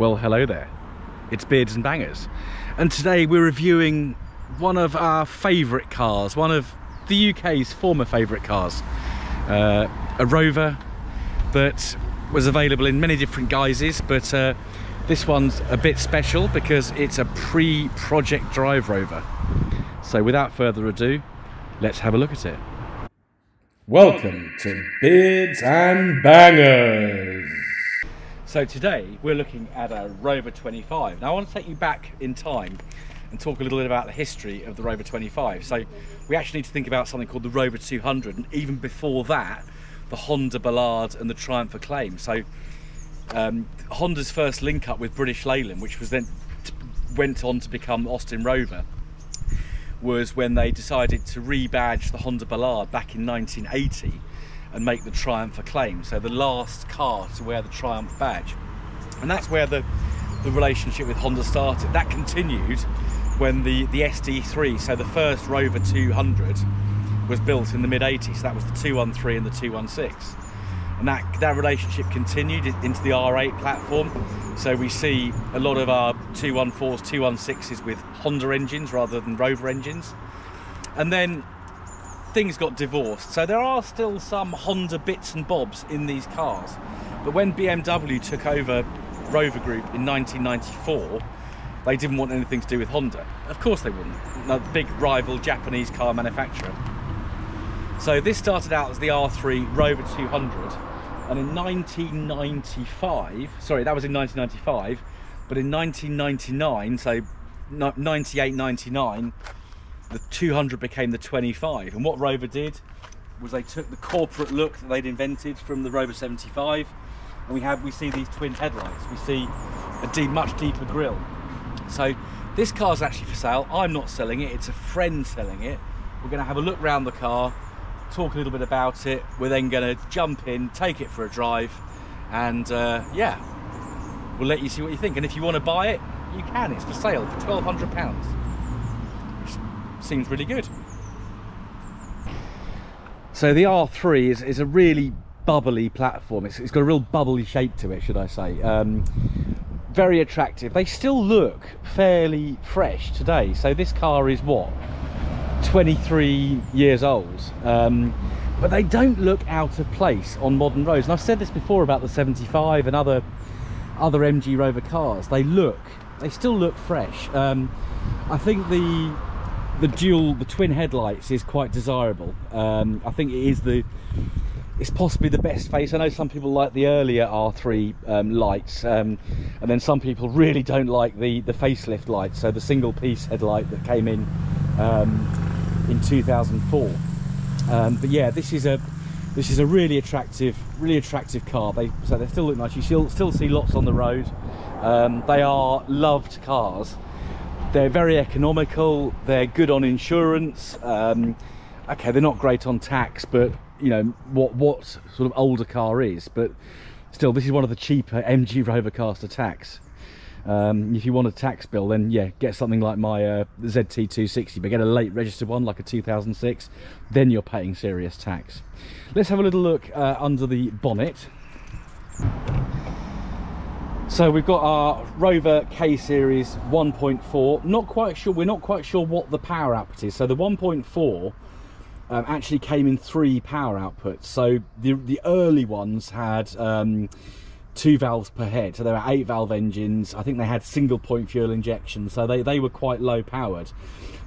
Well, hello there. It's Beards and Bangers. And today we're reviewing one of our favourite cars, one of the UK's former favourite cars. Uh, a Rover that was available in many different guises, but uh, this one's a bit special because it's a pre-project drive Rover. So without further ado, let's have a look at it. Welcome to Beards and Bangers. So today we're looking at a Rover 25. Now I want to take you back in time and talk a little bit about the history of the Rover 25. So we actually need to think about something called the Rover 200 and even before that the Honda Ballade and the Triumph Acclaim. So um, Honda's first link up with British Leyland, which was then went on to become Austin Rover, was when they decided to rebadge the Honda Ballade back in 1980 and make the Triumph Acclaim. So the last car to wear the Triumph badge. And that's where the, the relationship with Honda started. That continued when the, the SD3, so the first Rover 200, was built in the mid 80s. So that was the 213 and the 216. And that, that relationship continued into the R8 platform. So we see a lot of our 214s, 216s with Honda engines rather than Rover engines. And then things got divorced. So there are still some Honda bits and bobs in these cars. But when BMW took over Rover Group in 1994, they didn't want anything to do with Honda. Of course they wouldn't. A big rival Japanese car manufacturer. So this started out as the R3 Rover 200 and in 1995, sorry that was in 1995, but in 1999, so 98, 99, the 200 became the 25 and what Rover did was they took the corporate look that they'd invented from the Rover 75 and we have we see these twin headlights. We see a deep, much deeper grille. So this car's actually for sale. I'm not selling it. It's a friend selling it. We're going to have a look around the car talk a little bit about it. We're then going to jump in take it for a drive and uh, yeah. We'll let you see what you think. And if you want to buy it you can. It's for sale for 1200 pounds seems really good. So the R3 is, is a really bubbly platform. It's, it's got a real bubbly shape to it, should I say. Um, very attractive. They still look fairly fresh today. So this car is what? 23 years old. Um, but they don't look out of place on modern roads. And I've said this before about the 75 and other other MG Rover cars. They look, they still look fresh. Um, I think the the dual, the twin headlights is quite desirable. Um, I think it is the, it's possibly the best face. I know some people like the earlier R3 um, lights, um, and then some people really don't like the the facelift lights. So the single piece headlight that came in um, in 2004. Um, but yeah, this is a this is a really attractive, really attractive car. They so they still look nice. You still still see lots on the road. Um, they are loved cars they're very economical. They're good on insurance. Um, okay they're not great on tax but you know what what sort of older car is but still this is one of the cheaper mg rover cars to tax. Um, if you want a tax bill then yeah get something like my uh, zt260 but get a late registered one like a 2006 then you're paying serious tax. Let's have a little look uh, under the bonnet so we've got our Rover K Series 1.4. Not quite sure, we're not quite sure what the power output is. So the 1.4 um, actually came in three power outputs. So the, the early ones had um, two valves per head. So there were eight valve engines. I think they had single point fuel injection. So they, they were quite low powered.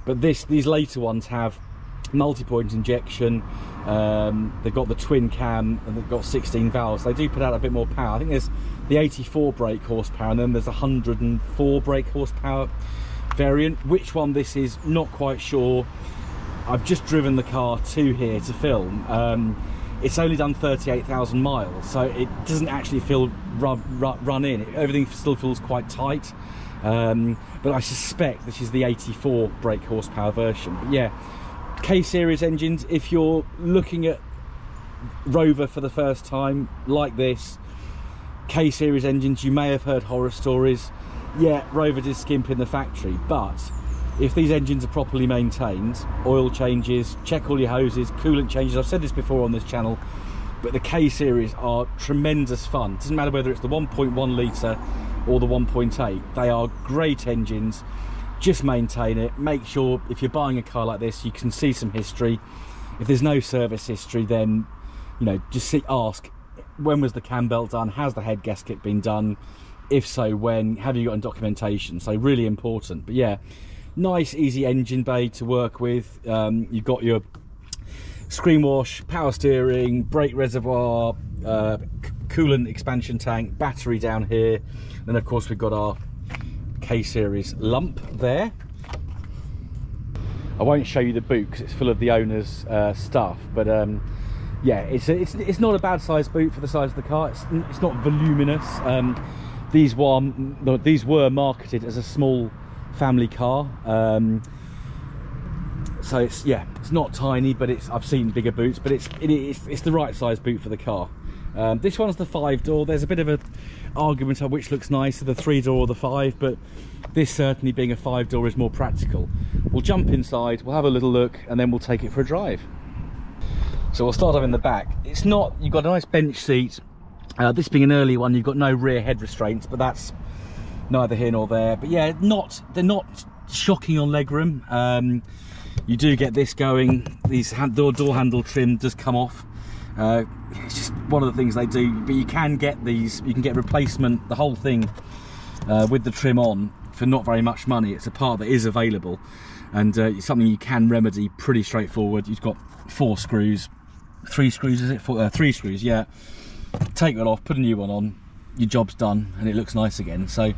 But this these later ones have multi-point injection. Um, they've got the twin cam and they've got 16 valves. They do put out a bit more power. I think there's the 84 brake horsepower and then there's 104 brake horsepower variant. Which one this is not quite sure. I've just driven the car to here to film. Um, it's only done 38,000 miles so it doesn't actually feel run, run in. Everything still feels quite tight. Um, but I suspect this is the 84 brake horsepower version. But yeah K-Series engines, if you're looking at Rover for the first time, like this, K-Series engines, you may have heard horror stories. Yeah, Rover did skimp in the factory, but if these engines are properly maintained, oil changes, check all your hoses, coolant changes, I've said this before on this channel, but the K-Series are tremendous fun. Doesn't matter whether it's the 1.1 litre or the 1.8 they are great engines just maintain it. Make sure if you're buying a car like this you can see some history. If there's no service history then you know just see, ask when was the cam belt done? Has the head gasket been done? If so when? Have you got documentation? So really important. But yeah nice easy engine bay to work with. Um, you've got your screen wash power steering brake reservoir uh, coolant expansion tank battery down here. Then of course we've got our k-series lump there. I won't show you the boot because it's full of the owner's uh, stuff but um, yeah it's, it's it's not a bad size boot for the size of the car. It's, it's not voluminous. Um, these were these were marketed as a small family car. Um, so it's yeah it's not tiny but it's I've seen bigger boots but it's it is it's the right size boot for the car um, this one's the five door. There's a bit of a argument on which looks nicer the three door or the five but this certainly being a five door is more practical. We'll jump inside we'll have a little look and then we'll take it for a drive. So we'll start off in the back. It's not you've got a nice bench seat. Uh, this being an early one you've got no rear head restraints but that's neither here nor there. But yeah not they're not shocking on legroom um, you do get this going. These door, door handle trim does come off uh, it's just one of the things they do but you can get these you can get replacement the whole thing uh, with the trim on for not very much money. It's a part that is available and uh, it's something you can remedy pretty straightforward. You've got four screws three screws is it? Four, uh, three screws yeah. Take that off put a new one on your job's done and it looks nice again. So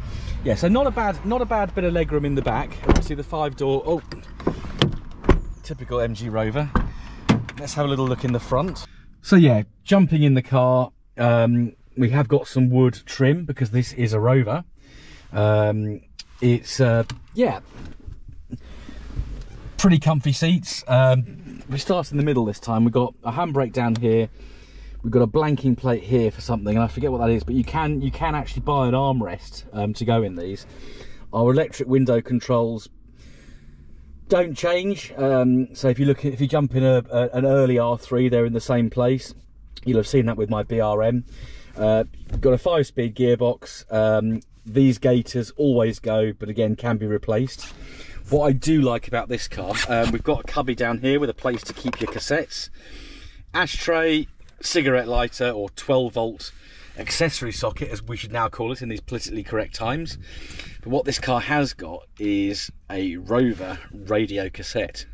yeah so not a bad not a bad bit of legroom in the back. Obviously the five door oh typical mg rover. Let's have a little look in the front so yeah jumping in the car um, we have got some wood trim because this is a rover. Um, it's uh, yeah pretty comfy seats. Um, we start in the middle this time. We've got a handbrake down here. We've got a blanking plate here for something and I forget what that is but you can you can actually buy an armrest um, to go in these. Our electric window controls don't change. Um, so if you look if you jump in a, a, an early R3 they're in the same place. You'll have seen that with my BRM uh, got a five speed gearbox. Um, these gaiters always go but again can be replaced. What I do like about this car um, we've got a cubby down here with a place to keep your cassettes. Ashtray cigarette lighter or 12 volt accessory socket as we should now call it in these politically correct times. But what this car has got is a rover radio cassette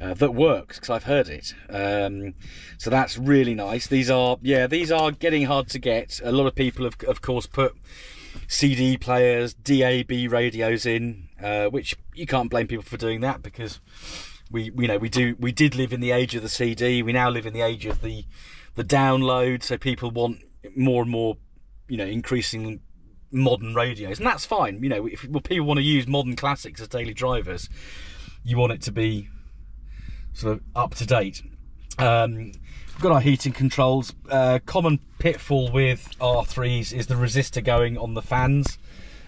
uh, that works because I've heard it. Um, so that's really nice. These are yeah these are getting hard to get. A lot of people have of course put CD players DAB radios in uh, which you can't blame people for doing that because we you know we do we did live in the age of the CD we now live in the age of the the download. So people want more and more you know increasing modern radios. And that's fine you know if people want to use modern classics as daily drivers you want it to be sort of up to date. Um, we've got our heating controls. Uh, common pitfall with r3s is the resistor going on the fans.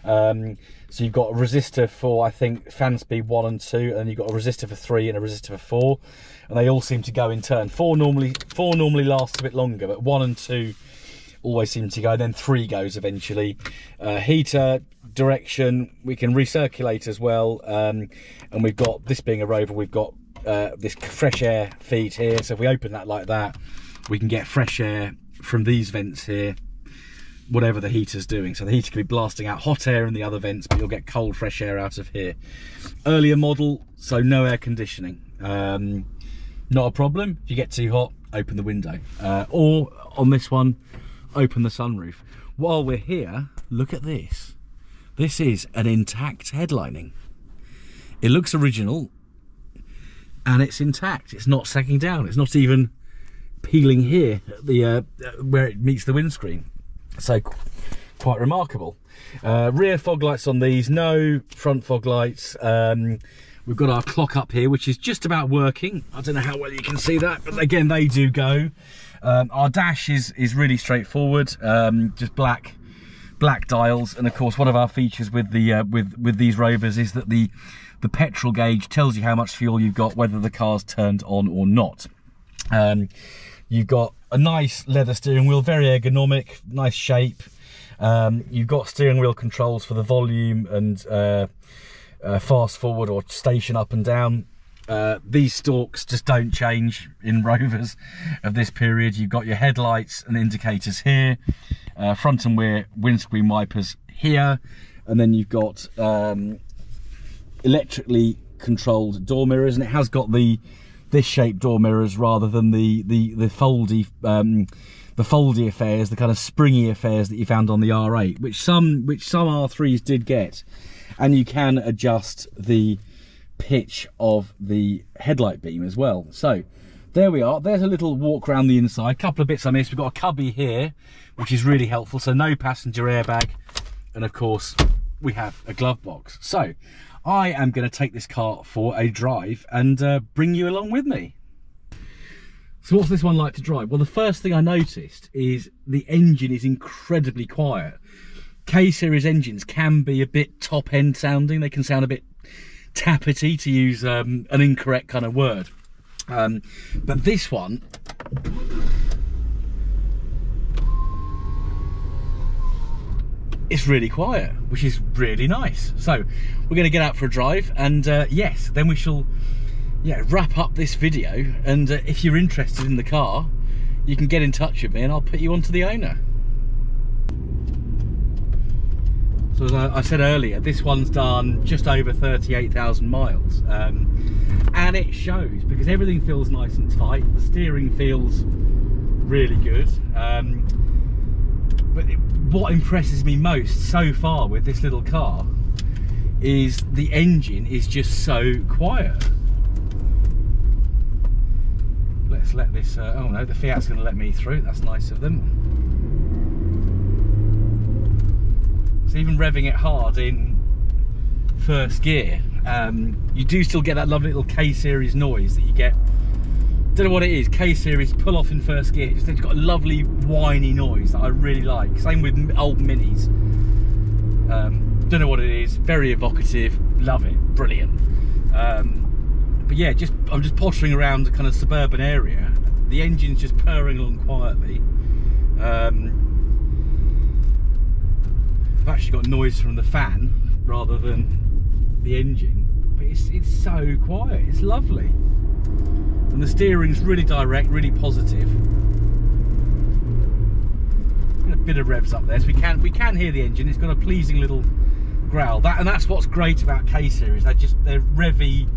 Um, so you've got a resistor for I think fan speed one and two, and you've got a resistor for three and a resistor for four, and they all seem to go in turn. Four normally four normally lasts a bit longer, but one and two always seem to go. Then three goes eventually. Uh, heater direction we can recirculate as well, um, and we've got this being a rover, we've got uh, this fresh air feed here. So if we open that like that, we can get fresh air from these vents here whatever the heater's doing. So the heater can be blasting out hot air in the other vents, but you'll get cold, fresh air out of here. Earlier model, so no air conditioning. Um, not a problem. If you get too hot, open the window. Uh, or on this one, open the sunroof. While we're here, look at this. This is an intact headlining. It looks original and it's intact. It's not sagging down. It's not even peeling here at the uh, where it meets the windscreen. So quite remarkable. Uh, rear fog lights on these, no front fog lights. Um, we've got our clock up here, which is just about working. I don't know how well you can see that, but again, they do go. Um, our dash is, is really straightforward, um, just black black dials. And of course, one of our features with the uh, with with these Rovers is that the the petrol gauge tells you how much fuel you've got, whether the car's turned on or not. Um, You've got a nice leather steering wheel, very ergonomic, nice shape. Um, you've got steering wheel controls for the volume and uh, uh, fast forward or station up and down. Uh, these stalks just don't change in Rovers of this period. You've got your headlights and indicators here, uh, front and rear windscreen wipers here, and then you've got um, electrically controlled door mirrors, and it has got the this shaped door mirrors rather than the the the foldy um, the foldy affairs, the kind of springy affairs that you found on the R8, which some which some R3s did get, and you can adjust the pitch of the headlight beam as well. So there we are. There's a little walk around the inside. A couple of bits I missed. We've got a cubby here, which is really helpful. So no passenger airbag, and of course we have a glove box. So I am going to take this car for a drive and uh, bring you along with me. So what's this one like to drive? Well, the first thing I noticed is the engine is incredibly quiet. K-series engines can be a bit top end sounding. They can sound a bit tappety to use um, an incorrect kind of word. Um, but this one it's really quiet, which is really nice. So we're going to get out for a drive, and uh, yes, then we shall yeah wrap up this video. And uh, if you're interested in the car, you can get in touch with me, and I'll put you on to the owner. So as I, said earlier, this one's done just over 38,000 miles, um, and it shows because everything feels nice and tight. The steering feels really good. Um, but it, what impresses me most so far with this little car is the engine is just so quiet. Let's let this, uh, oh no, the Fiat's going to let me through. That's nice of them. Even revving it hard in first gear, um, you do still get that lovely little K-series noise that you get. Don't know what it is k-series pull off in first gear it's got a lovely whiny noise that i really like. Same with old minis. Um, don't know what it is very evocative love it brilliant. Um, but yeah just i'm just pottering around a kind of suburban area. The engine's just purring along quietly. Um, i've actually got noise from the fan rather than the engine but it's, it's so quiet it's lovely and the steering's really direct, really positive. A bit of revs up there, so we can we can hear the engine. It's got a pleasing little growl. That and that's what's great about K series. They're just they're revy,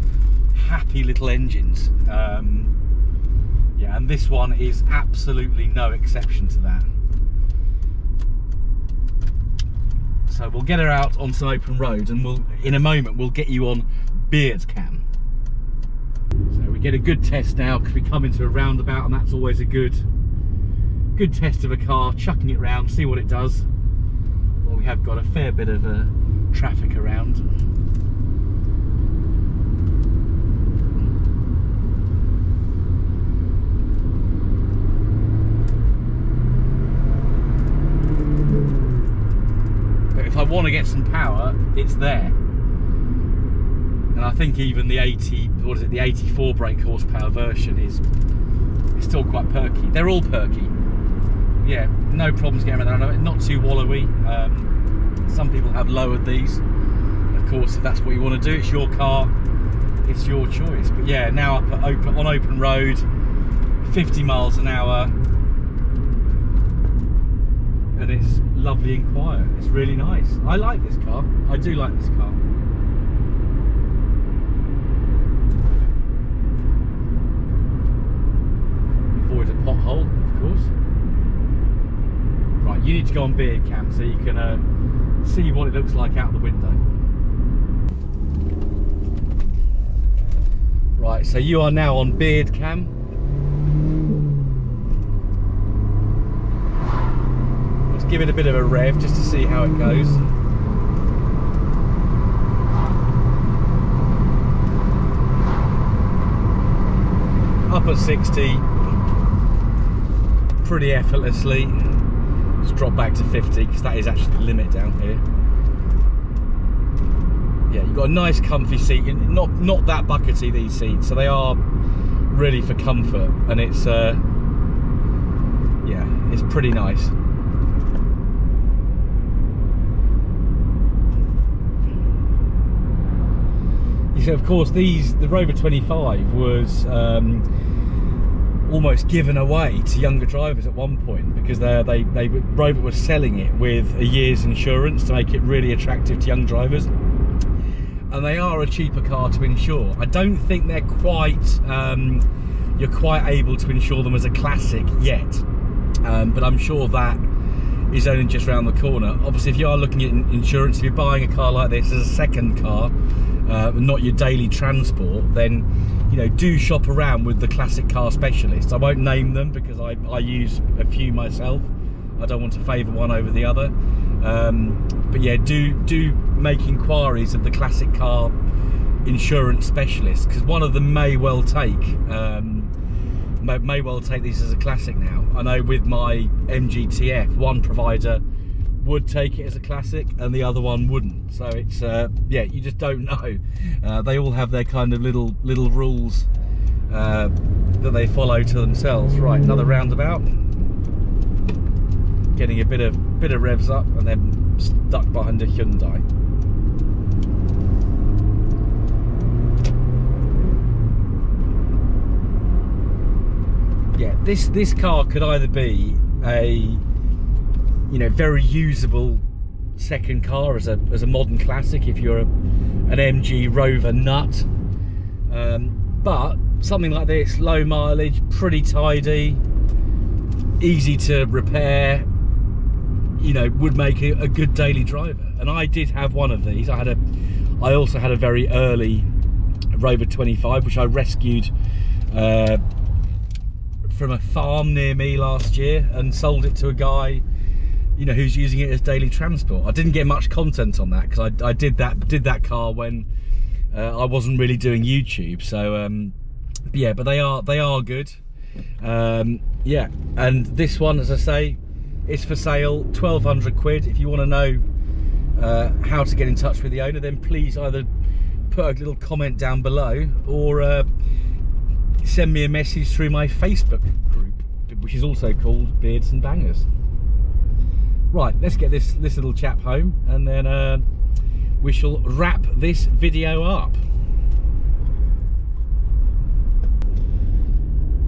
happy little engines. Um, yeah, and this one is absolutely no exception to that. So we'll get her out on some open road, and we'll in a moment we'll get you on beard cam. So we get a good test now because we come into a roundabout and that's always a good good test of a car, chucking it around, see what it does. Well, we have got a fair bit of uh, traffic around. Want to get some power, it's there. And I think even the 80 what is it the 84 brake horsepower version is is still quite perky. They're all perky. Yeah no problems getting around it not too wallowy. Um, some people have lowered these. Of course if that's what you want to do it's your car. It's your choice. But yeah now up open, on open road 50 miles an hour and it's lovely and quiet it's really nice I like this car I do like this car Avoid a pothole, of course. Right, you need to go on beard cam so you can uh, see what it looks like out the window. Right, so you are now on beard cam. Give it a bit of a rev just to see how it goes. Up at 60, pretty effortlessly. Just drop back to 50 because that is actually the limit down here. Yeah, you've got a nice comfy seat, not not that buckety these seats, so they are really for comfort, and it's uh, yeah, it's pretty nice. So of course, these the Rover 25 was um, almost given away to younger drivers at one point because they they they Rover was selling it with a year's insurance to make it really attractive to young drivers. And they are a cheaper car to insure. I don't think they're quite um, you're quite able to insure them as a classic yet, um, but I'm sure that is only just around the corner. Obviously, if you are looking at insurance, if you're buying a car like this as a second car, uh, not your daily transport, then you know do shop around with the classic car specialists. I won't name them because I, I use a few myself. I don't want to favour one over the other. Um, but yeah, do do make inquiries of the classic car insurance specialists because one of them may well take um, may, may well take these as a classic now. I know with my MGTF, one provider would take it as a classic and the other one wouldn't. So it's uh, yeah, you just don't know. Uh, they all have their kind of little little rules uh, that they follow to themselves. Right, another roundabout. Getting a bit of bit of revs up and then stuck behind a Hyundai. Yeah, this this car could either be a you know, very usable second car as a, as a modern classic if you're a, an MG Rover nut. Um, but something like this, low mileage, pretty tidy, easy to repair, you know, would make a, a good daily driver. And I did have one of these. I had a, I also had a very early Rover 25, which I rescued uh, from a farm near me last year and sold it to a guy you know who's using it as daily transport. I didn't get much content on that because I, I, did that did that car when uh, I wasn't really doing YouTube. So um, yeah, but they are they are good. Um, yeah, and this one, as I say, is for sale, twelve hundred quid. If you want to know uh, how to get in touch with the owner, then please either put a little comment down below or uh, send me a message through my Facebook group, which is also called Beards and Bangers. Right, let's get this, this little chap home and then uh, we shall wrap this video up.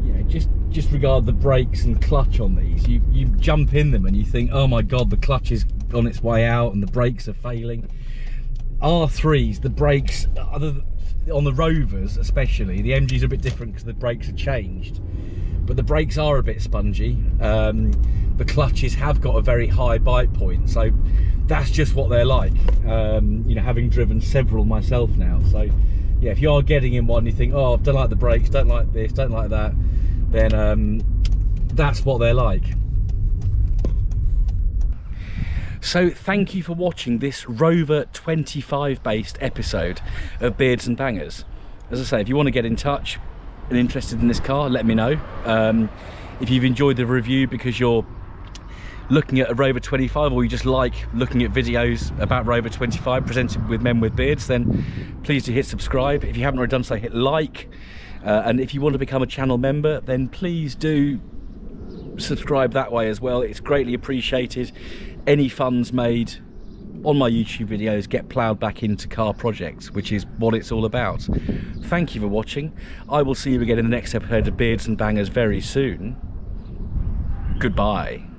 Yeah, just just regard the brakes and clutch on these. You you jump in them and you think, oh my god, the clutch is on its way out and the brakes are failing. R3s, the brakes, other on the Rovers especially, the MGs are a bit different because the brakes are changed but the brakes are a bit spongy. Um, the clutches have got a very high bite point, so that's just what they're like. Um, you know, having driven several myself now, so yeah, if you are getting in one, you think, oh, don't like the brakes, don't like this, don't like that, then um, that's what they're like. So thank you for watching this Rover 25 based episode of Beards and Bangers. As I say, if you want to get in touch, and interested in this car, let me know. Um, if you've enjoyed the review because you're looking at a Rover 25 or you just like looking at videos about Rover 25 presented with men with beards, then please do hit subscribe. If you haven't already done so, hit like. Uh, and if you want to become a channel member, then please do subscribe that way as well. It's greatly appreciated. Any funds made on my YouTube videos get ploughed back into car projects, which is what it's all about. Thank you for watching. I will see you again in the next episode of Beards and Bangers very soon. Goodbye.